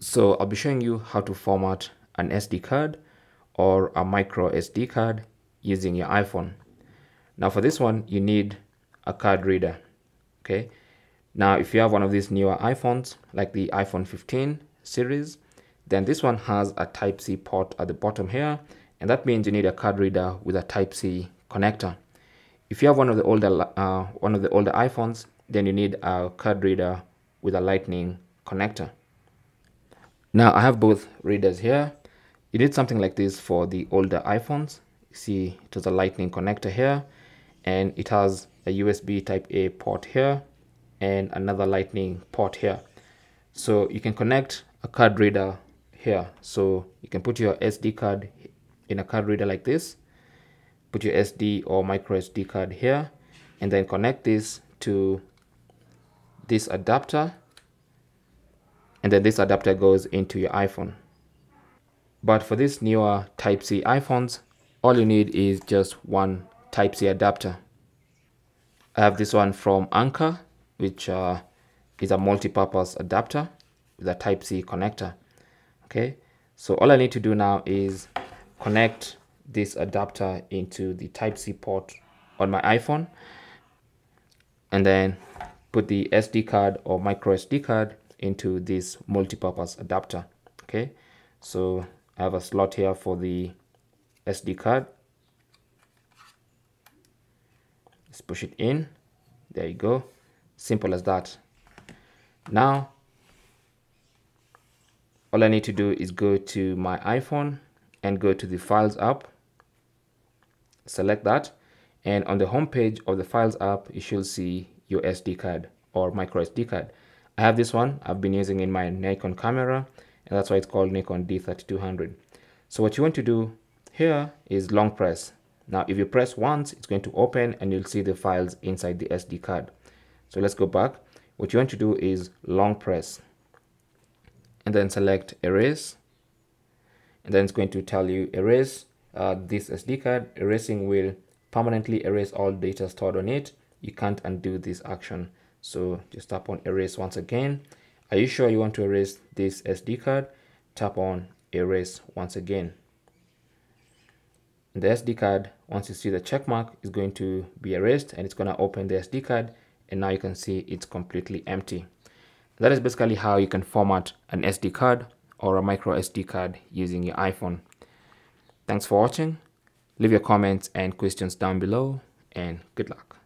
So I'll be showing you how to format an SD card or a micro SD card using your iPhone. Now for this one, you need a card reader, okay? Now, if you have one of these newer iPhones, like the iPhone 15 series, then this one has a Type-C port at the bottom here, and that means you need a card reader with a Type-C connector. If you have one of the older uh, one of the older iPhones, then you need a card reader with a Lightning connector. Now I have both readers here. You did something like this for the older iPhones. See it has a lightning connector here and it has a USB type A port here and another lightning port here. So you can connect a card reader here. So you can put your SD card in a card reader like this, put your SD or micro SD card here and then connect this to this adapter and then this adapter goes into your iPhone. But for these newer Type-C iPhones, all you need is just one Type-C adapter. I have this one from Anker, which uh, is a multi-purpose adapter with a Type-C connector. Okay, so all I need to do now is connect this adapter into the Type-C port on my iPhone and then put the SD card or micro SD card into this multi-purpose adapter okay? So I have a slot here for the SD card. Let's push it in. There you go. Simple as that. Now all I need to do is go to my iPhone and go to the files app. Select that. And on the home page of the files app you should see your SD card or micro SD card I have this one. I've been using in my Nikon camera and that's why it's called Nikon D3200 so what you want to do here is long press. Now if you press once it's going to open and you'll see the files inside the SD card. So let's go back. What you want to do is long press and then select erase and then it's going to tell you erase uh, this SD card. Erasing will permanently erase all data stored on it. You can't undo this action so just tap on erase once again. Are you sure you want to erase this SD card? Tap on erase once again. The SD card once you see the check mark is going to be erased and it's going to open the SD card and now you can see it's completely empty. That is basically how you can format an SD card or a micro SD card using your iPhone. Thanks for watching. Leave your comments and questions down below and good luck